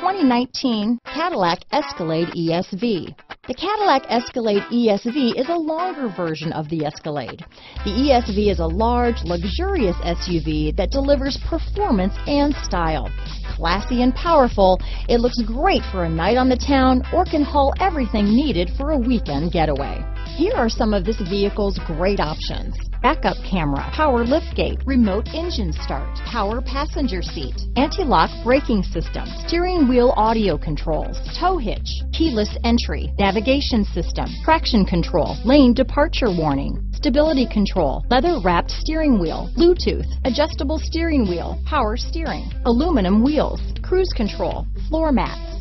2019 Cadillac Escalade ESV. The Cadillac Escalade ESV is a longer version of the Escalade. The ESV is a large, luxurious SUV that delivers performance and style. Classy and powerful, it looks great for a night on the town or can haul everything needed for a weekend getaway. Here are some of this vehicle's great options. Backup camera, power liftgate, remote engine start, power passenger seat, anti-lock braking system, steering wheel audio controls, tow hitch, keyless entry, navigation system, traction control, lane departure warning, stability control, leather wrapped steering wheel, Bluetooth, adjustable steering wheel, power steering, aluminum wheels, cruise control, floor mats.